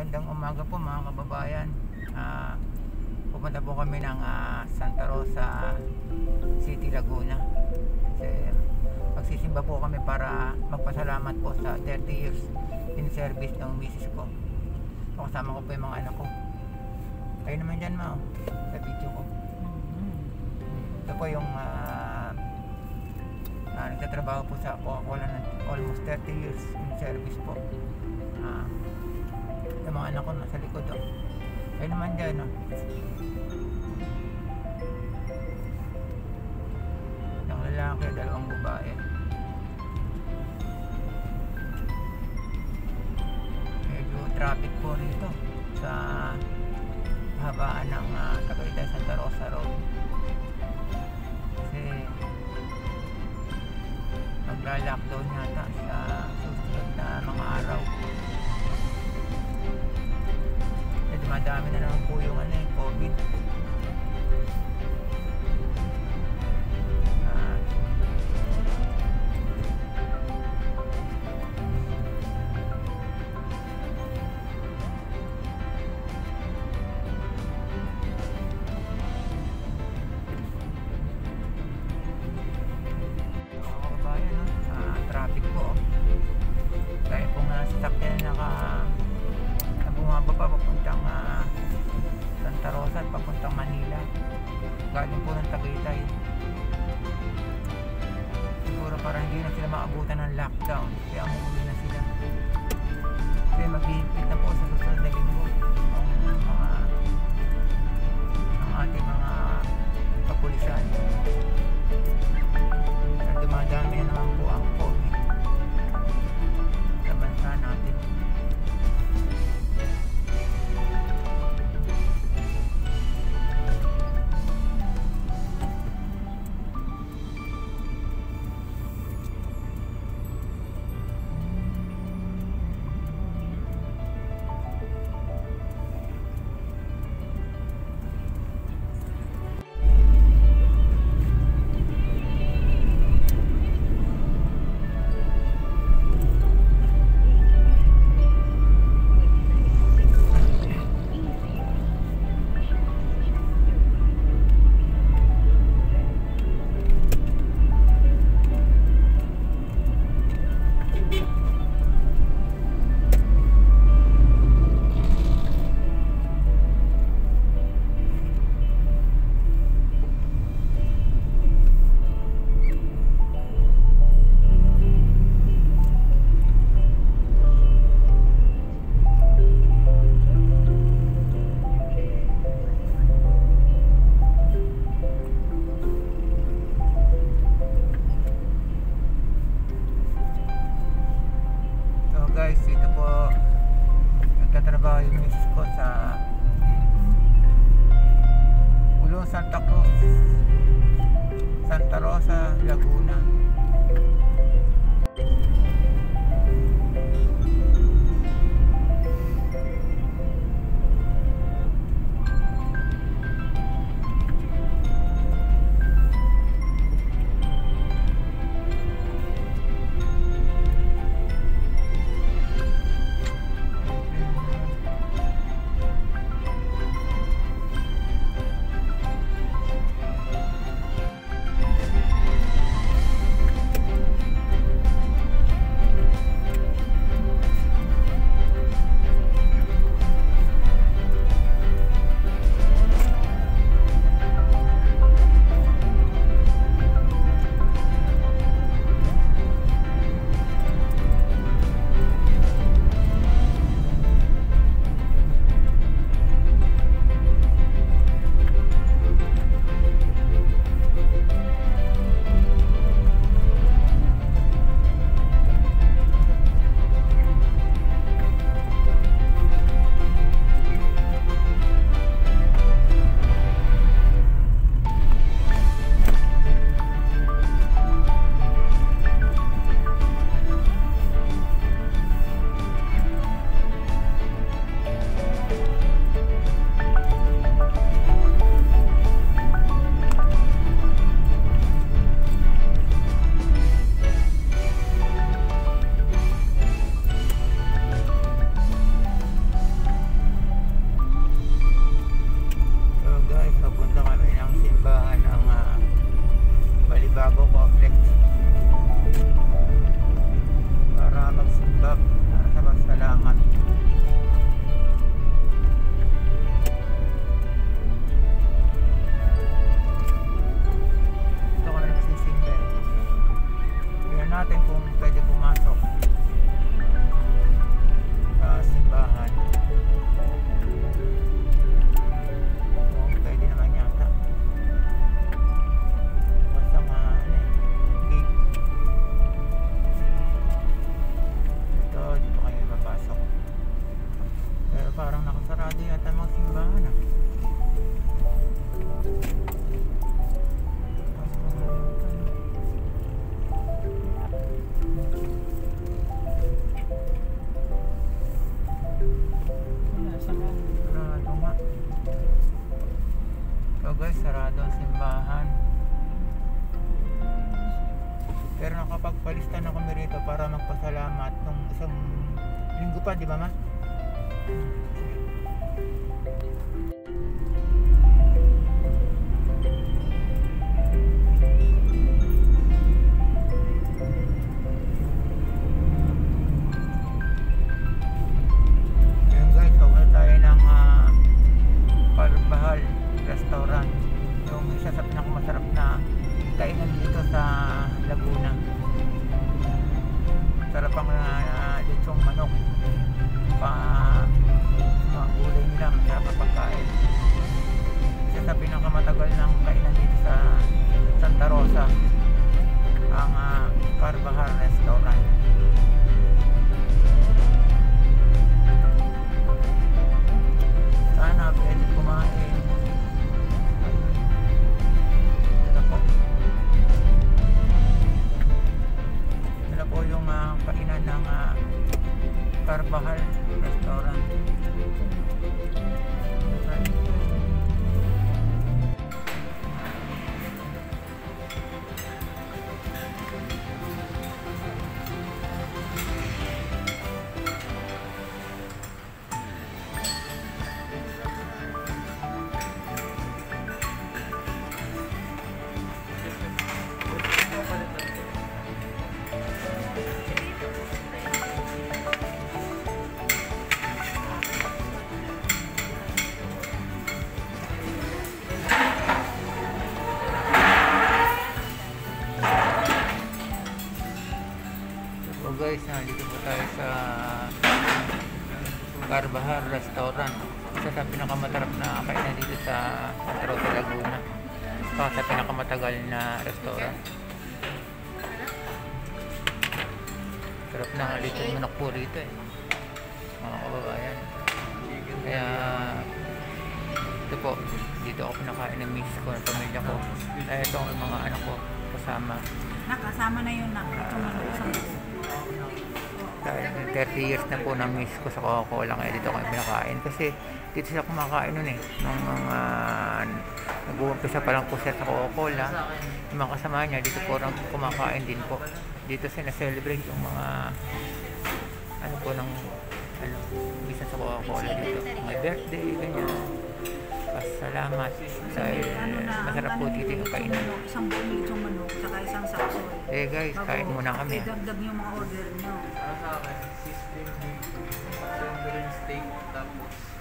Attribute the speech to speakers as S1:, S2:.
S1: magandang umaga po mga kababayan. Ah, pupunta po kami ng ah, Santa Rosa City, Laguna. Kasi magsisimba po kami para magpasalamat po sa 30 years in service ng misis ko. So, kasama ko po yung mga anak ko. Kayo naman dyan, ma, oh, sa video ko. Ito po yung ah, ah, nagtatrabaho po sa Coca-Cola ng almost 30 years in service po. Ah, yung mga anak ko nasa likod oh. Kayo naman dyan oh. Isang lalaki, dalawang babae. Medyo traffic po rito sa habaan ng uh, Tagaytay Santa Rosa Road. Kasi magla-lockdown yata sa susunod na mga araw. Dumadami na naman po yung ano, eh, COVID. Galing po ng Tagaytay. Siguro para hindi na sila maabutan ng lockdown. Kaya umuwi na sila. Kasi maghihigpit na po sa susunod na linggo Bago Complex para magsundak para sa salamat. Na kainan dito sa Laguna. Sarap ang uh, lechong manok. Pa mga gulay nila, masarap pagkain. Isa sa pinakamatagal ng kainan dito sa Santa Rosa. Ang uh, Carbahar Restaurant. Saka sa pinakamatagal na restaurant. Sarap na lito manok po rito eh. Mga kababayan. Kaya ito po, dito ako pinakain ng miss ko, ng pamilya ko. Kaya ito ang mga anak ko kasama.
S2: Nakasama na yun na.
S1: Dahil 30 years na po na miss ko sa Coca-Cola kaya dito kami pinakain kasi dito sila kumakain nun eh nung mga nag-uumpisa pa lang po siya sa Coca-Cola yung mga kasama niya dito po rin kumakain din po dito sila celebrate yung mga ano po ng ano, bisa sa Coca-Cola dito mga birthday ganyan pasalamat dahil
S2: ano na,
S1: masarap po dito yung kainan
S2: Isang buong lechong manok, tsaka isang sapsoy.
S1: eh guys kain muna kami.
S2: Idagdag yung mga order nyo.